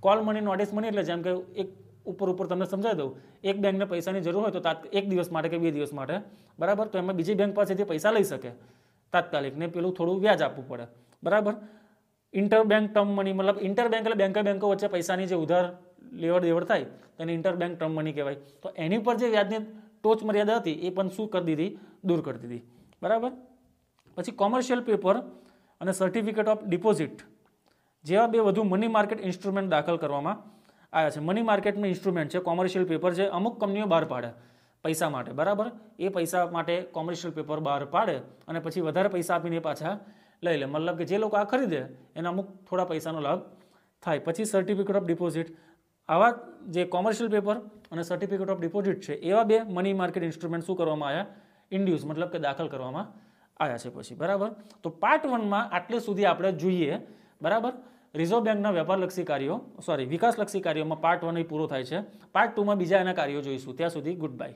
કોલ મની, નોટિસ મની એટલે જેમ કે એક ઉપર ઉપર તમને સમજાવી દઉં. એક બેંકને પૈસાની જરૂર હોય તો તાત્ક એક દિવસ માટે કે બે દિવસ માટે, બરાબર? તો એમાં બીજી બેંક પાસેથી પૈસા લઈ શકે. તાત્કાલિક ને પેલું થોડું વ્યાજ આપવું પડે. બરાબર? ઇન્ટર બેંક ટર્મ મની મતલબ ઇન્ટર બેંક એટલે બેંકે બેંકો વચ્ચે પૈસાની જે ઉધાર લેવડ દેવડ થાય તેને ઇન્ટર બેંક ટર્મ મની કહેવાય. તો એની પર જે વ્યાજની ટોચ મર્યાદા હતી, એ પણ શું કરી દીધી? દૂર કરી દીધી. બરાબર? પછી કોમર્શિયલ પેપર અને સર્ટિફિકેટ ઓફ ડિપોઝિટ જેવા બે વધુ મની માર્કેટ ઇન્સ્ટ્રુમેન્ટ દાખલ કરવામાં આવ્યા છે. મની માર્કેટનું ઇન્સ્ટ્રુમેન્ટ છે કોમર્શિયલ પેપર છે અમુક કંપનીઓ બહાર પાડે પૈસા માટે, બરાબર? એ પૈસા માટે કોમર્શિયલ પેપર બહાર પાડે અને પછી વધારે પૈસા આપીને પાછા લઈ લે. મતલબ કે જે લોકો આ ખરીદે, એને અમુક થોડા પૈસાનો લાભ થાય. પછી સર્ટિફિકેટ ઓફ ડિપોઝિટ આવા જે કોમર્શિયલ પેપર અને સર્ટિફિકેટ ઓફ ડિપોઝિટ છે, એવા બે મની માર્કેટ ઇન્સ્ટ્રુમેન્ટ શું કરવામાં આવ્યા? ઇન્ડ્યુસ મતલબ કે દાખલ કરવામાં આવ્યા છે પછી, બરાબર? તો પાર્ટ વનમાં આટલે સુધી આપણે જોઈએ, બરાબર? રિઝર્વ બેંકના વેપારલક્ષી કાર્યો સોરી વિકાસલક્ષી કાર્યોમાં પાર્ટ વન પૂરો થાય છે. પાર્ટ ટુમાં બીજા એના કાર્યો જોઈશું. ત્યાં સુધી ગુડ બાય